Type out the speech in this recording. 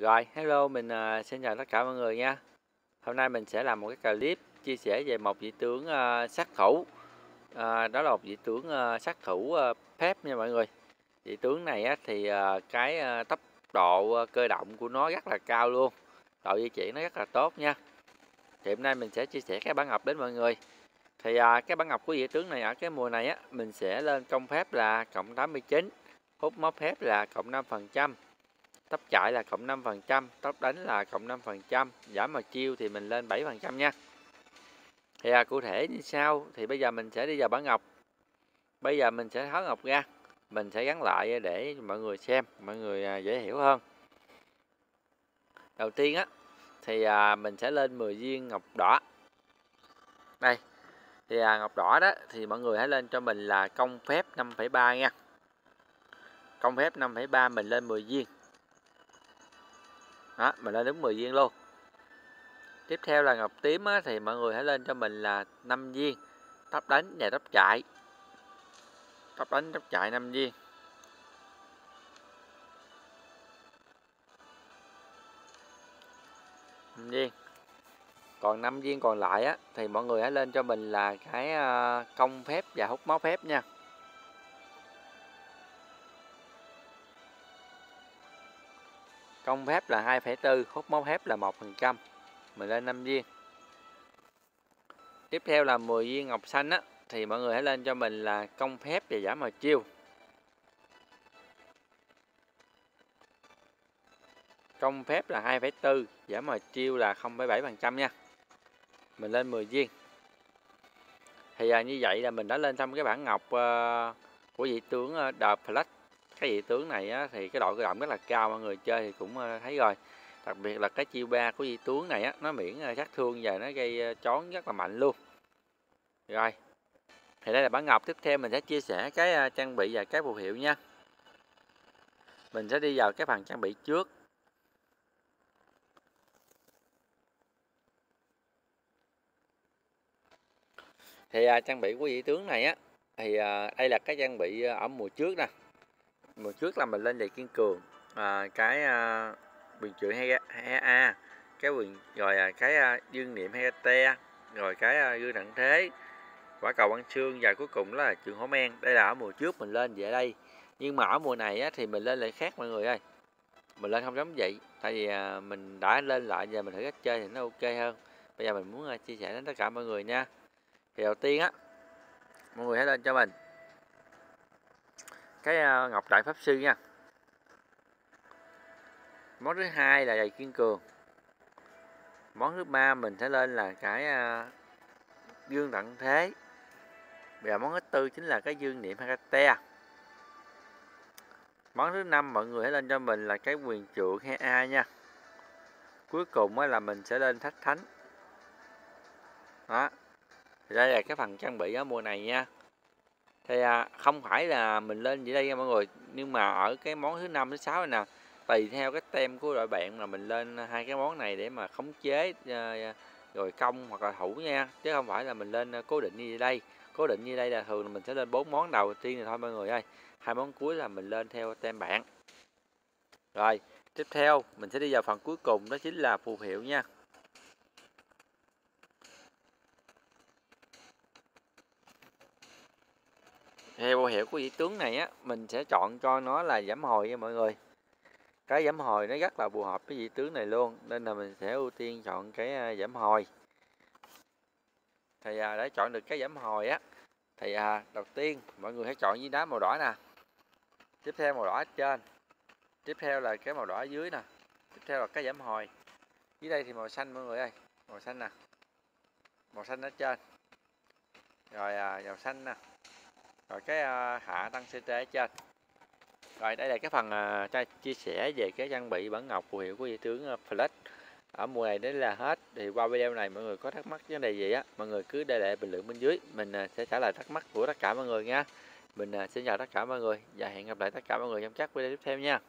Rồi, hello, mình uh, xin chào tất cả mọi người nha. Hôm nay mình sẽ làm một cái clip chia sẻ về một vị tướng uh, sát thủ. Uh, đó là một vị tướng uh, sát thủ uh, phép nha mọi người. Vị tướng này á, thì uh, cái uh, tốc độ uh, cơ động của nó rất là cao luôn. Độ di chuyển nó rất là tốt nha. Thì hôm nay mình sẽ chia sẻ cái bản ngọc đến mọi người. Thì uh, cái bản ngọc của vị tướng này ở cái mùa này á, mình sẽ lên công phép là cộng 89, hút móc phép là cộng 5% tốc chạy là cộng 5%, tốc đánh là cộng 5%, giảm mà chiêu thì mình lên 7% nha. Thì à, cụ thể như sau, thì bây giờ mình sẽ đi vào bản ngọc. Bây giờ mình sẽ tháo ngọc ra, mình sẽ gắn lại để mọi người xem, mọi người à, dễ hiểu hơn. Đầu tiên á, thì à, mình sẽ lên 10 viên ngọc đỏ. Đây, thì à, ngọc đỏ đó, thì mọi người hãy lên cho mình là công phép 5,3 nha. Công phép 5,3 mình lên 10 viên đó mình lên đúng 10 viên luôn. Tiếp theo là ngọc tím á, thì mọi người hãy lên cho mình là 5 viên. Tóc đánh và tóc chạy tóc đánh tóc chạy 5 viên. Viên. Còn 5 viên còn lại á thì mọi người hãy lên cho mình là cái ờ, công phép và hút máu phép nha. Công phép là 2,4 hút máu phép là 1% mình lên 5 viên. Tiếp theo là 10 viên ngọc xanh á thì mọi người hãy lên cho mình là công phép và giảm màu chiêu. Công phép là 2,4 giảm màu chiêu là 0,7% nha. Mình lên 10 viên. Thì à, như vậy là mình đã lên xong cái bản ngọc uh, của vị tướng uh, The Flash cái vị tướng này á, thì cái độ cơ động rất là cao mọi người chơi thì cũng ờ, thấy rồi. Đặc biệt là cái chiêu ba của vị tướng này á, nó miễn ờ, sát thương và nó gây ờ, chón rất là mạnh luôn. Rồi thì đây là bản ngọc tiếp theo mình sẽ chia sẻ cái trang bị và cái phù hiệu nha. Mình sẽ đi vào cái phần trang bị trước. Thì à, trang bị của vị tướng này á thì à, đây là cái trang bị ở mùa trước nè mùa trước là mình lên giày kiên cường. À, cái à, quyền trượng hay hay a cái quyền rồi à, cái à, dương niệm hay te rồi cái à, dương đẳng thế. Quả cầu băng xương và cuối cùng là trường hổ men. Đây là ở mùa trước mình lên về đây. Nhưng mà ở mùa này á, thì mình lên lại khác mọi người ơi. Mình lên không giống vậy tại vì à, mình đã lên lại giờ mình thử cách chơi thì nó ok hơn. Bây giờ mình muốn à, chia sẻ đến tất cả mọi người nha. Thì đầu tiên á mọi người hãy lên cho mình cái ờ, ngọc đại pháp sư nha. Món thứ hai là giày kiên cường. Món thứ ba mình sẽ lên là cái ờ, dương tận thế. Và món thứ tư chính là cái dương niệm hakate. Món thứ năm mọi người hãy lên cho mình là cái quyền trượng hay a nha. Cuối cùng là mình sẽ lên thách thánh. Đó. Thì đây là cái phần trang bị ở mùa này nha thì à, không phải là mình lên vậy đây nha mọi người nhưng mà ở cái món thứ năm thứ sáu này nè tùy theo cái tem của đội bạn là mình lên hai cái món này để mà khống chế à, rồi công hoặc là thủ nha chứ không phải là mình lên ờ, cố định như đây. Cố định như đây là thường là mình sẽ lên bốn món đầu tiên thì thôi mọi người ơi. Hai món cuối là mình lên theo tem bạn. Rồi tiếp theo mình sẽ đi vào phần cuối cùng đó chính là phù hiệu nha. Theo hiệu của vị tướng này á mình sẽ chọn cho nó là giảm hồi nha mọi người. Cái giảm hồi nó rất là phù hợp với vị tướng này luôn nên là mình sẽ ưu tiên chọn cái à, giảm hồi. Thì à, để chọn được cái giảm hồi á thì à, đầu tiên mọi người hãy chọn viên đá màu đỏ nè. Tiếp theo màu đỏ trên. Tiếp theo là cái màu đỏ dưới nè. Tiếp theo là cái giảm hồi. Dưới đây thì màu xanh mọi người ơi màu xanh nè. Màu xanh ở trên. Rồi à, màu xanh nè rồi cái uh, hạ tăng CT ở trên. Rồi đây là cái phần uh, chia sẻ về cái trang bị bản ngọc của hiệu của vị tướng uh, Flash. Ở mùa này đấy là hết. Thì qua video này mọi người có thắc mắc vấn đề gì á mọi người cứ để lại bình luận bên dưới. Mình uh, sẽ trả lời thắc mắc của tất cả mọi người nha. Mình uh, xin chào tất cả mọi người và hẹn gặp lại tất cả mọi người trong các video tiếp theo nha.